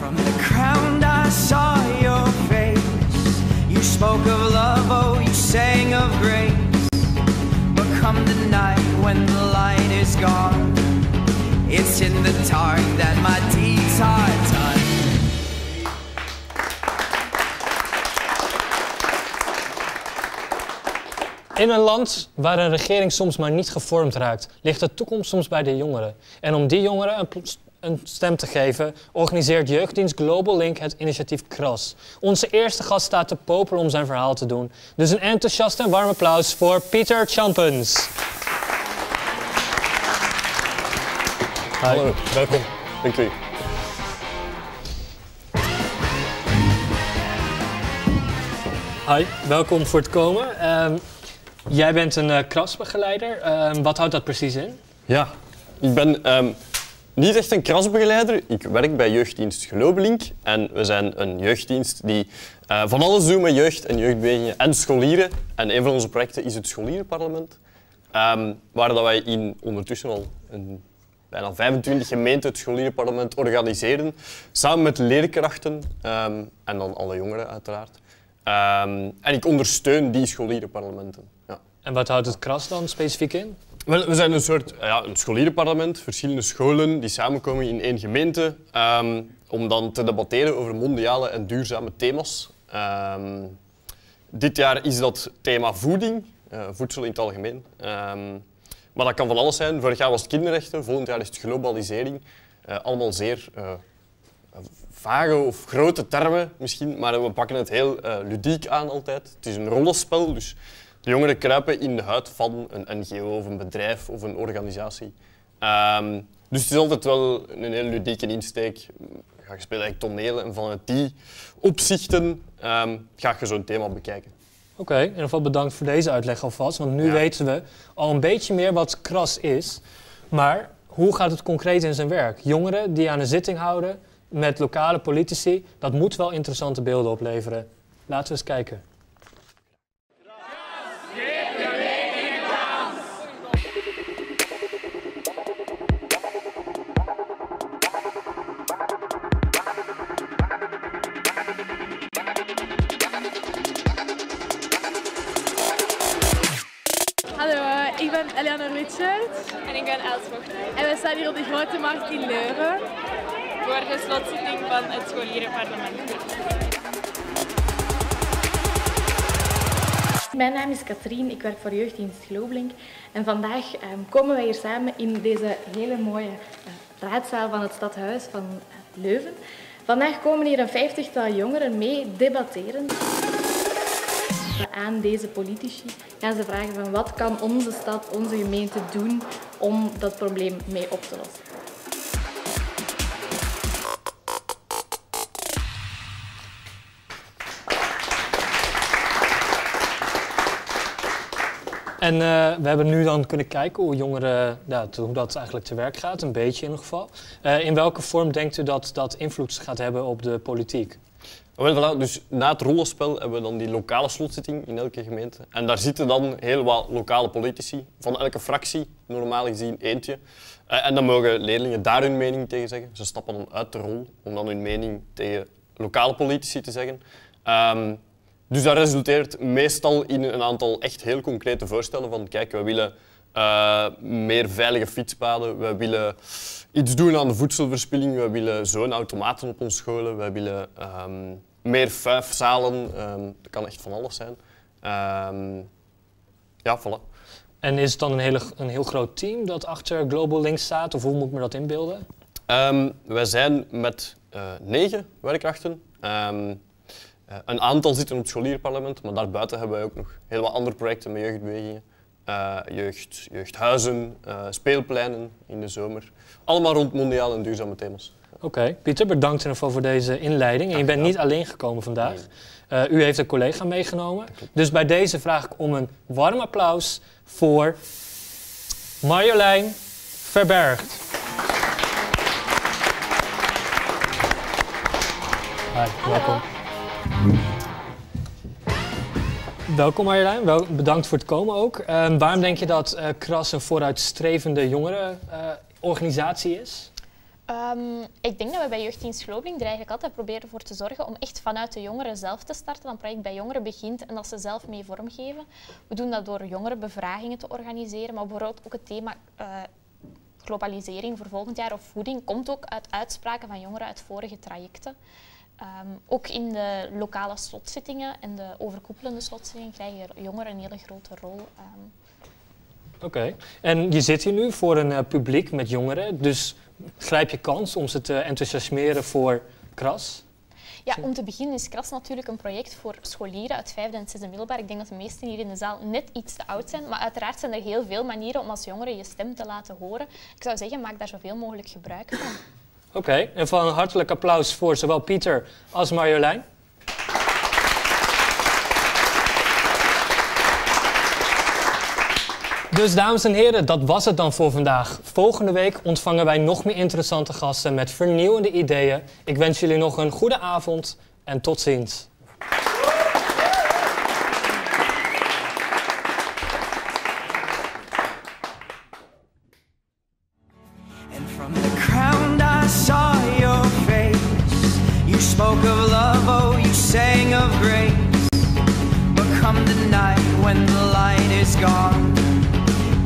From the ground I saw your face. You spoke of love, oh, you sang of grace. But come the night when the light is gone. It's in the dark that my deeds are done. In een land waar een regering soms maar niet gevormd raakt, ligt de toekomst soms bij de jongeren. En om die jongeren een, een stem te geven, organiseert Jeugddienst Global Link het initiatief KRAS. Onze eerste gast staat te popelen om zijn verhaal te doen. Dus een enthousiast en warm applaus voor Pieter Champens. Hallo, welkom. Dank u. Hi, welkom voor het komen. Ehm, jij bent een eh krasbegeleider. Ehm, wat houdt dat precies in? Ja, ik ben ehm, niet echt een krasbegeleider. Ik werk bij jeugddienst Globelink. En we zijn een jeugddienst die eh, van alles doet met jeugd en jeugdbewegingen en scholieren. En een van onze projecten is het scholierenparlement. Ehm, waar dat wij in ondertussen al een, bijna 25 gemeenten het scholierenparlement organiseren. Samen met leerkrachten ehm, en dan alle jongeren uiteraard. Ehm, en ik ondersteun die scholierenparlementen. Ja. En wat houdt het kras dan specifiek in? Wel, we zijn een soort ja, een scholierenparlement, verschillende scholen die samenkomen in één gemeente ehm, om dan te debatteren over mondiale en duurzame thema's. Ehm, dit jaar is dat thema voeding, eh, voedsel in het algemeen. Ehm, maar dat kan van alles zijn. Vorig jaar was het kinderrechten, volgend jaar is het globalisering. Eh, allemaal zeer eh, vage of grote termen misschien, maar we pakken het heel ludiek aan altijd. Het is een rollenspel, dus de jongeren kruipen in de huid van een NGO of een bedrijf of een organisatie. Ehm, dus het is altijd wel een heel ludieke insteek. Ja, je speelt eigenlijk tonelen en vanuit die opzichten ehm, ga je zo'n thema bekijken. Oké, in ieder geval bedankt voor deze uitleg alvast. Want nu Ja. weten we al een beetje meer wat kras is. Maar hoe gaat het concreet in zijn werk? Jongeren die aan een zitting houden met lokale politici, dat moet wel interessante beelden opleveren. Laten we eens kijken. Eliana Richard En ik ben Els en wij staan hier op de Grote Markt in Leuven. voor de slotzitting van het scholierenparlement. Mijn naam is Katrien, ik werk voor Jeugddienst Globlink. En vandaag ehm, komen wij hier samen in deze hele mooie eh, raadzaal van het stadhuis van eh, Leuven. Vandaag komen hier een vijftigtal jongeren mee debatteren. Aan deze politici gaan ze vragen van wat kan onze stad, onze gemeente doen om dat probleem mee op te lossen. En eh, we hebben nu dan kunnen kijken hoe jongeren, hoe dat eigenlijk te werk gaat, een beetje in ieder geval. Eh, in welke vorm denkt u dat dat invloed gaat hebben op de politiek? Voilà, dus na het rollenspel hebben we dan die lokale slotzitting in elke gemeente. En daar zitten dan heel wat lokale politici, van elke fractie, normaal gezien eentje. Eh, en dan mogen leerlingen daar hun mening tegen zeggen. Ze stappen dan uit de rol om dan hun mening tegen lokale politici te zeggen. Ehm, dus dat resulteert meestal in een aantal echt heel concrete voorstellen van kijk, we willen eh, meer veilige fietspaden, we willen iets doen aan de voedselverspilling, we willen zo'n automaten op onze scholen, we willen ehm, meer vijfzalen, ehm dat kan echt van alles zijn. Ehm, ja, voilà. En is het dan een, hele, een heel groot team dat achter Global Link staat? Of hoe moet ik me dat inbeelden? Wij zijn met eh, negen werkkrachten. Eh, een aantal zitten op het scholierenparlement, maar daarbuiten hebben wij ook nog heel wat andere projecten met jeugdbewegingen. Eh, jeugd, jeugdhuizen, eh, speelpleinen in de zomer. Allemaal rond mondiale en duurzame thema's. Oké, Pieter, bedankt in ieder geval voor deze inleiding. En je bent niet alleen gekomen vandaag. Eh, u heeft een collega meegenomen. Dus bij deze vraag ik om een warm applaus voor Marjolein Verbergt. Hi, welkom. Welkom Marjolein, Wel, bedankt voor het komen ook. Ehm, waarom denk je dat eh Kras een vooruitstrevende jongerenorganisatie is? Ehm, ik denk dat we bij Jeugddienst Globling er eigenlijk altijd proberen voor te zorgen om echt vanuit de jongeren zelf te starten. Dat een project bij jongeren begint en dat ze zelf mee vormgeven. We doen dat door jongerenbevragingen te organiseren, maar bijvoorbeeld ook het thema eh, globalisering voor volgend jaar of voeding komt ook uit uitspraken van jongeren uit vorige trajecten. Ehm, ook in de lokale slotzittingen en de overkoepelende slotzittingen krijgen jongeren een hele grote rol. Ehm, Oké. En je zit hier nu voor een eh, publiek met jongeren, dus grijp je kans om ze te enthousiasmeren voor KRAS? Ja, om te beginnen is KRAS natuurlijk een project voor scholieren uit vijfde en zesde middelbaar. Ik denk dat de meesten hier in de zaal net iets te oud zijn, maar uiteraard zijn er heel veel manieren om als jongere je stem te laten horen. Ik zou zeggen, maak daar zoveel mogelijk gebruik van. Oké, en van een hartelijk applaus voor zowel Pieter als Marjolein. Dus dames en heren, dat was het dan voor vandaag. Volgende week ontvangen wij nog meer interessante gasten met vernieuwende ideeën. Ik wens jullie nog een goede avond en tot ziens. Saw your face. You spoke of love, oh, you sang of grace. But come the night when the light is gone.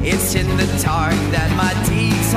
It's in the dark that my deeds